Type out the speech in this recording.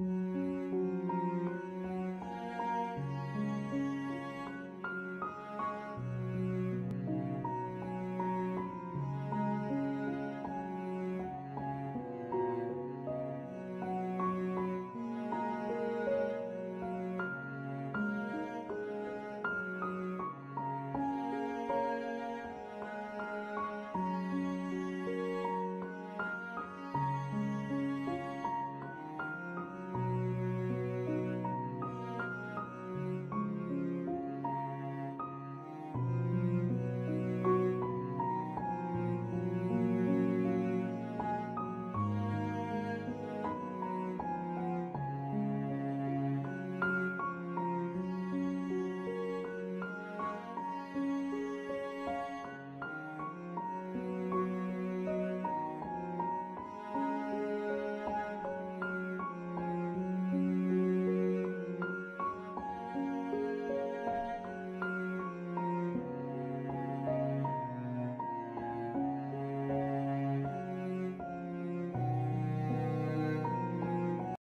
Mm-hmm.